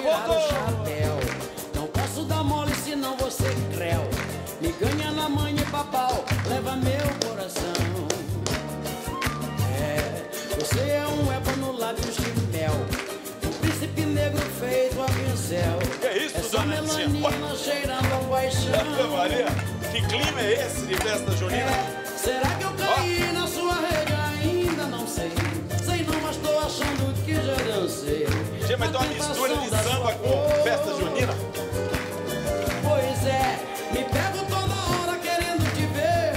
Tirar o chapéu. Não posso dar mole senão você creu. Me ganha na mãe e papau, leva meu coração. É, você é um ébano lábios de mel. Um príncipe negro feito a pincel. Que isso, Essa dona melanina cheirando a paixão. Maria, que clima é esse de festa junina? É, será que Mas tem uma mistura de samba com festa junina? Pois é, me pego toda hora querendo te ver,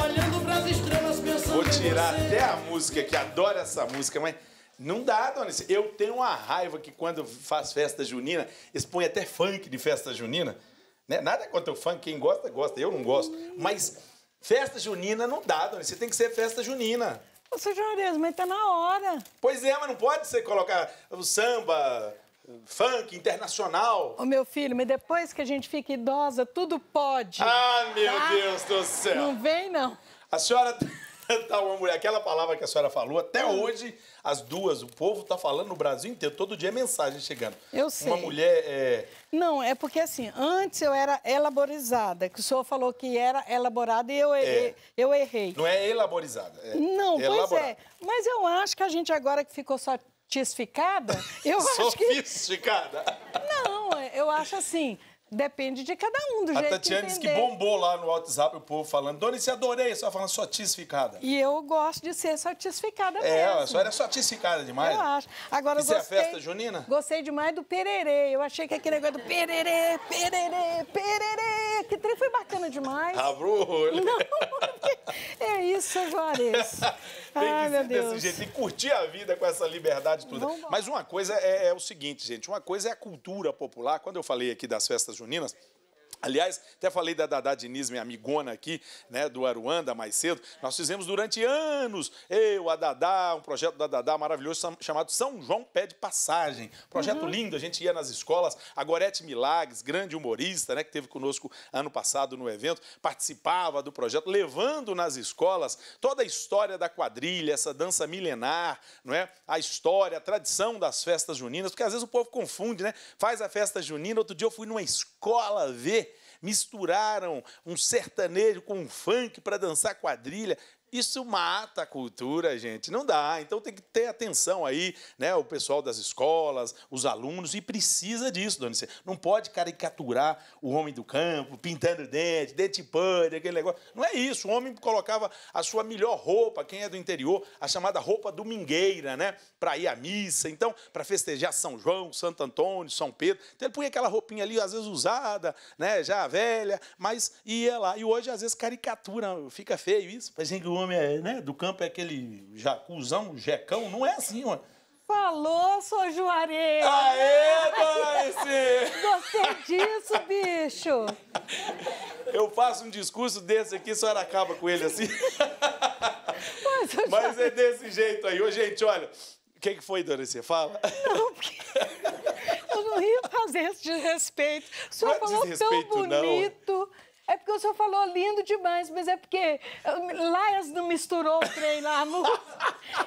olhando pras estrelas pensando Vou tirar você. até a música, que adoro essa música, mas não dá, dona. Eu tenho uma raiva que quando faz festa junina, eles põem até funk de festa junina. Né? Nada contra o funk, quem gosta, gosta. Eu não gosto. Mas festa junina não dá, dona Alice. Tem que ser festa junina. Ô, seu Juarez, mas tá na hora. Pois é, mas não pode você colocar o samba, funk, internacional. Ô, meu filho, mas depois que a gente fica idosa, tudo pode. Ah, meu Tá? Deus do céu. Não vem, não. A senhora tá uma mulher, aquela palavra que a senhora falou, até hoje, as duas, o povo tá falando no Brasil inteiro, todo dia é mensagem chegando. Eu sei. Uma mulher é. Não, é porque assim, antes eu era elaborizada, que o senhor falou que era elaborada e eu, errei- eu errei. Não é elaborizada. É Não, pois elaborada. é. Mas eu acho que a gente agora que ficou satisficada, eu acho que. Sofisticada. Não, eu acho assim, depende de cada um, do A jeito Tatiana de disse que entender. bombou lá no WhatsApp o povo falando, Dona, se adorei, a senhora falando sofisticada. E eu gosto de ser satisficada É, mesmo. a senhora é sofisticada demais. Eu acho. Agora, Isso é a gostei, festa junina? Gostei demais do pererê. Eu achei que aquele negócio do pererê, pererê, pererê, que trem foi bacana demais. Abra o olho. Não, é isso, Juarez. Tem Ai, que meu Deus. desse jeito, tem que curtir a vida com essa liberdade toda. Mas uma coisa é, é o seguinte, gente, uma coisa é a cultura popular. Quando eu falei aqui das festas juninas, Aliás, até falei da Dada Diniz, minha amigona aqui, né, do Aruanda, mais cedo. Nós fizemos durante anos, eu, a Dadá, um projeto da Dadá maravilhoso chamado São João Pede Passagem. Projeto lindo, a gente ia nas escolas. A Gorete Milagres, grande humorista, né, que teve conosco ano passado no evento, participava do projeto, levando nas escolas toda a história da quadrilha, essa dança milenar, não é? A história, a tradição das festas juninas, porque às vezes o povo confunde, né? Faz a festa junina, outro dia eu fui numa escola ver misturaram um sertanejo com um funk para dançar quadrilha. Isso mata a cultura, gente. Não dá. Então tem que ter atenção aí, né? O pessoal das escolas, os alunos, e precisa disso, dona Icê. Não pode caricaturar o homem do campo, pintando dente, dente podre, aquele negócio. Não é isso. O homem colocava a sua melhor roupa, quem é do interior, a chamada roupa domingueira, né? Para ir à missa. Então, para festejar São João, Santo Antônio, São Pedro. Então ele punha aquela roupinha ali, às vezes usada, né? Já velha, mas ia lá. E hoje, às vezes, caricatura. Fica feio isso. Que o homem é, né? do campo é aquele jacuzão, jecão. Não é assim, ó. Falou, seu Juarez. Aê, dona Icê! Gostei disso, bicho. Eu faço um discurso desse aqui, a senhora acaba com ele assim. Pô, seu Mas é desse jeito aí. Ô, gente, olha. O que, que foi, dona Icê? Fala. Não, porque eu não ia fazer esse desrespeito. O senhor Não é falou tão desrespeito, não. É porque o senhor falou lindo demais, mas é porque lá eles não misturou o trem lá. No...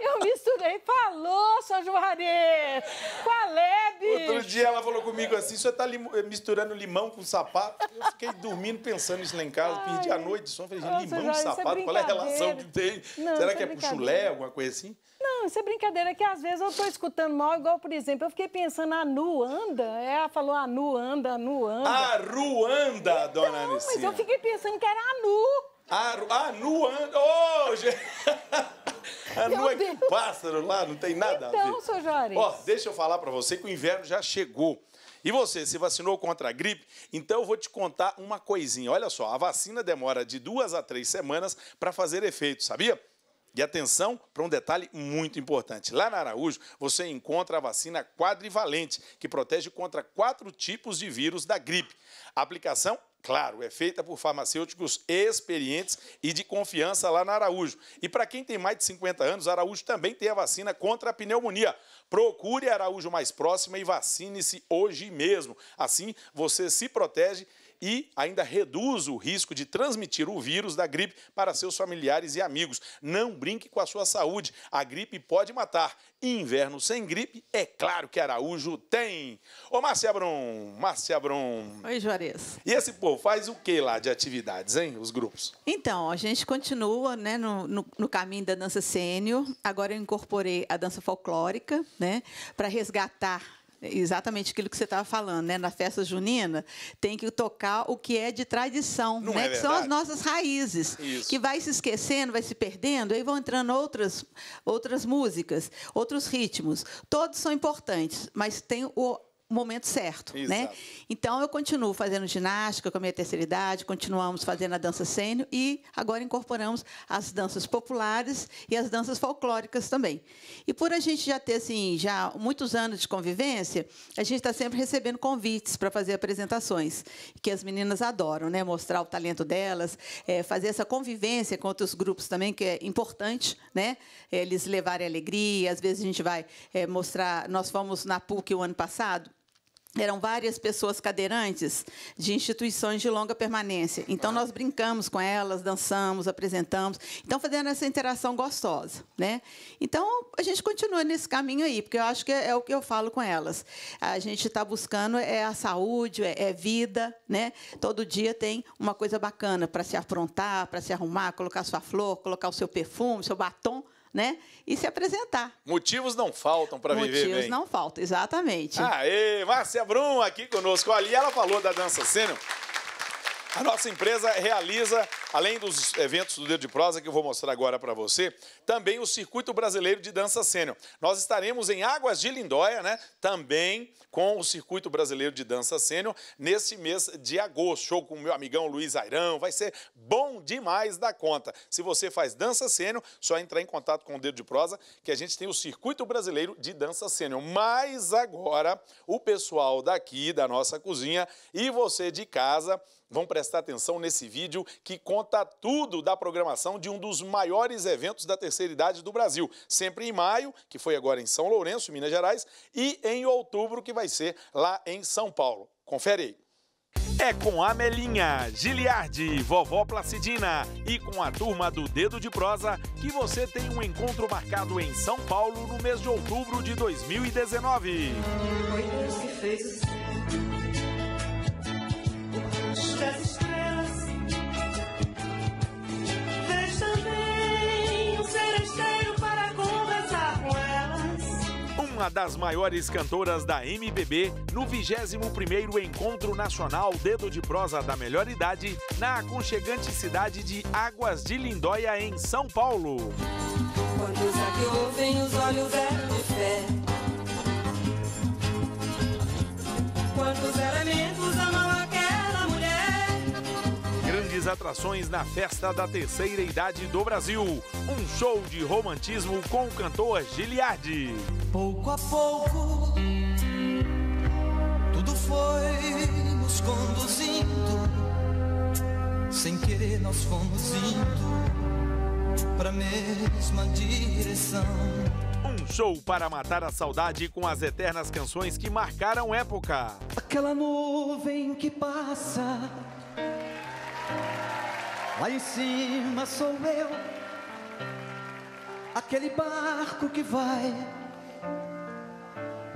Eu misturei. Falou, seu Juarez. Qual é, bicho? Outro dia ela falou comigo assim: você tá lim- misturando limão com sapato? Eu fiquei dormindo pensando nisso lá em casa, perdi a noite de sono. Falei, limão e isso é sapato, qual é a relação que tem? Não, Será isso que é é pro chulé, alguma coisa assim? Não, isso é brincadeira que às vezes eu tô escutando mal, igual, por exemplo, eu fiquei pensando, a Nu anda? Ela falou, a Nu anda, a Nu anda. A Ruanda, dona não, mas eu fiquei pensando que era a Nu. A, a Nuanda. Ô, gente! A Meu Nu é que pássaro lá, não tem nada a ver. Então, seu Juarez. Ó, deixa eu falar pra você que o inverno já chegou. E você, se vacinou contra a gripe? Então eu vou te contar uma coisinha. Olha só, a vacina demora de duas a três semanas para fazer efeito, sabia? E atenção para um detalhe muito importante. Lá na Araújo, você encontra a vacina quadrivalente, que protege contra quatro tipos de vírus da gripe. A aplicação, claro, é feita por farmacêuticos experientes e de confiança lá na Araújo. E para quem tem mais de 50 anos, Araújo também tem a vacina contra a pneumonia. Procure a Araújo mais próxima e vacine-se hoje mesmo. Assim, você se protege e ainda reduz o risco de transmitir o vírus da gripe para seus familiares e amigos. Não brinque com a sua saúde. A gripe pode matar. Inverno sem gripe, é claro que Araújo tem. Ô, Márcia Brum, Márcia Brum. Oi, Juarez. E esse povo faz o que lá de atividades, hein, os grupos? Então, a gente continua né, no, no, no caminho da dança sênior. Agora eu incorporei a dança folclórica, né, para resgatar exatamente aquilo que você estava falando, né? Na festa junina, tem que tocar o que é de tradição, Não né? é que são as nossas raízes, Isso. que vai se esquecendo, vai se perdendo, aí vão entrando outras, outras músicas, outros ritmos. Todos são importantes, mas tem o momento certo, né? Exato. Então eu continuo fazendo ginástica com a minha terceira idade, continuamos fazendo a dança sênior e agora incorporamos as danças populares e as danças folclóricas também. E por a gente já ter assim já muitos anos de convivência, a gente está sempre recebendo convites para fazer apresentações que as meninas adoram, né? Mostrar o talento delas, eh, fazer essa convivência com outros grupos também que é importante, né? Eles levarem alegria. Às vezes a gente vai eh, mostrar. Nós fomos na PUC o ano passado eram várias pessoas cadeirantes de instituições de longa permanência. Então, nós brincamos com elas, dançamos, apresentamos. Então, fazendo essa interação gostosa. Né? Então, a gente continua nesse caminho aí, porque eu acho que é, é o que eu falo com elas. A gente está buscando é a saúde, é, é vida. Né? Todo dia tem uma coisa bacana para se aprontar, para se arrumar, colocar sua flor, colocar o seu perfume, seu batom, né? e se apresentar. Motivos não faltam para viver Motivos bem. não faltam, exatamente. Aê, Márcia Brum aqui conosco. Ali ela falou da dança sênior. A nossa empresa realiza, além dos eventos do Dedo de Prosa, que eu vou mostrar agora para você, também o Circuito Brasileiro de Dança Sênior. Nós estaremos em Águas de Lindóia, né? Também com o Circuito Brasileiro de Dança Sênior nesse mês de agosto. Show com o meu amigão Luiz Airão. Vai ser bom demais da conta. Se você faz dança sênior, só entrar em contato com o Dedo de Prosa, que a gente tem o Circuito Brasileiro de Dança Sênior. Mas agora, o pessoal daqui da nossa cozinha e você de casa vão prestar atenção nesse vídeo que conta tudo da programação de um dos maiores eventos da terceira idade do Brasil. Sempre em maio, que foi agora em São Lourenço, Minas Gerais, e em outubro, que vai ser lá em São Paulo. Confere aí. É com a Melinha, Giliardi, Vovó Placidina e com a turma do Dedo de Prosa que você tem um encontro marcado em São Paulo no mês de outubro de 2019. Foi Deus que fez o céu, o rosto das estrelas. Uma das maiores cantoras da MPB no 21º Encontro Nacional Dedo de Prosa da Melhor Idade na aconchegante cidade de Águas de Lindóia, em São Paulo. Quantos elementos Grandes atrações na festa da terceira idade do Brasil. Um show de romantismo com o cantor Giliardi. Pouco a pouco, tudo foi nos conduzindo. Sem querer, nós fomos indo pra mesma direção. Um show para matar a saudade com as eternas canções que marcaram época. Aquela nuvem que passa, lá em cima sou eu. Aquele barco que vai,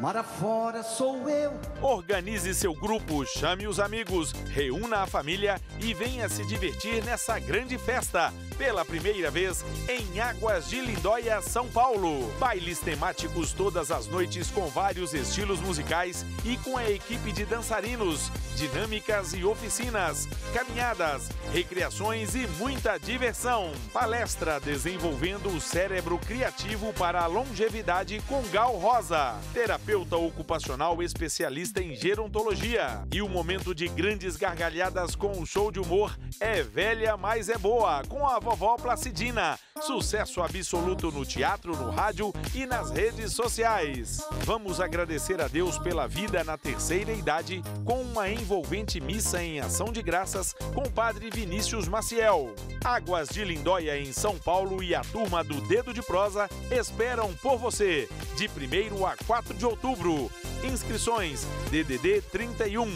mar afora sou eu. Organize seu grupo, chame os amigos, reúna a família e venha se divertir nessa grande festa. Pela primeira vez em Águas de Lindóia, São Paulo. Bailes temáticos todas as noites com vários estilos musicais e com a equipe de dançarinos, dinâmicas e oficinas, caminhadas, recreações e muita diversão. Palestra desenvolvendo o cérebro criativo para a longevidade com Gal Rosa, terapeuta ocupacional especialista em gerontologia. E o momento de grandes gargalhadas com o show de humor é velha, mas é boa, com a vovó Placidina. Sucesso absoluto no teatro, no rádio e nas redes sociais. Vamos agradecer a Deus pela vida na terceira idade com uma envolvente missa em ação de graças com o padre Vinícius Maciel. Águas de Lindóia em São Paulo e a turma do Dedo de Prosa esperam por você de 1 a 4 de outubro. Inscrições DDD 31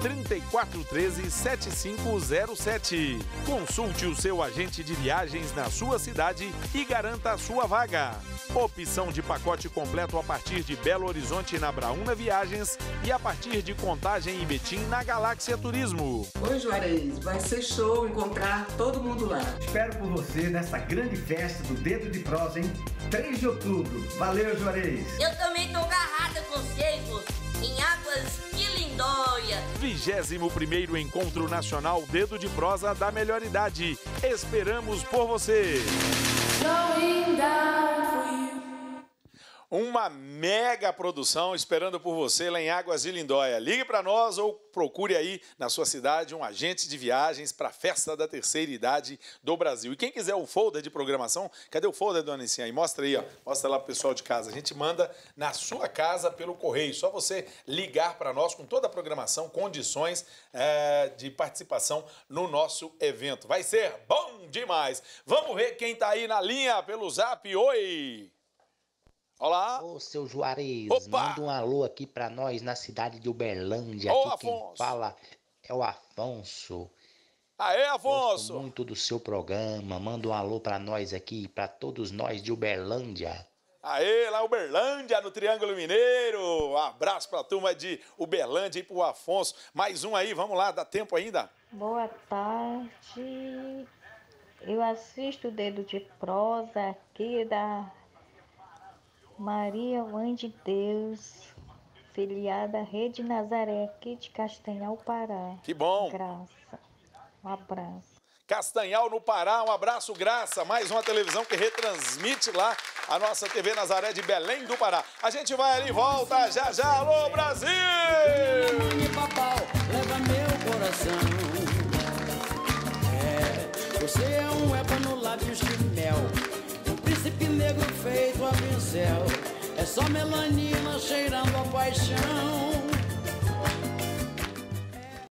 3413 7507. Consulte o seu agente de viagens na sua cidade e garanta a sua vaga. Opção de pacote completo a partir de Belo Horizonte na Brauna Viagens e a partir de Contagem e Betim na Galáxia Turismo. Oi, Juarez, vai ser show encontrar todo mundo lá. Espero por você nessa grande festa do Dedo de Prosa, hein? 3 de outubro. Valeu, Juarez! Eu também tô 21º Encontro Nacional Dedo de Prosa da Melhor Idade. Esperamos por você! Uma mega produção esperando por você lá em Águas de Lindóia. Ligue para nós ou procure aí na sua cidade um agente de viagens para a festa da terceira idade do Brasil. E quem quiser o folder de programação, cadê o folder, dona Nicinha? Aí mostra aí, ó. Mostra lá pro pessoal de casa. A gente manda na sua casa pelo correio. Só você ligar para nós com toda a programação, condições é, de participação no nosso evento. Vai ser bom demais. Vamos ver quem tá aí na linha pelo zap. Oi! Olá! Ô, seu Juarez, Opa! manda um alô aqui pra nós na cidade de Uberlândia. Ô, aqui quem Afonso! fala é o Afonso. Aê, Gosto Afonso! muito do seu programa. Manda um alô pra nós aqui, pra todos nós de Uberlândia. Aê, lá Uberlândia, no Triângulo Mineiro. Um abraço pra turma de Uberlândia e pro Afonso. Mais um aí, vamos lá, dá tempo ainda? Boa tarde. Eu assisto o Dedo de Prosa aqui da Maria Mãe de Deus, filiada Rede Nazaré aqui de Castanhal, Pará. Que bom! Graça. Um abraço. Castanhal no Pará, um abraço, Graça. Mais uma televisão que retransmite lá a nossa TV Nazaré de Belém do Pará. A gente vai ali e volta já já. Alô, Brasil! Mãe papau, leva meu coração. É, você é um negro feito a pincel. É só melanina cheirando a paixão.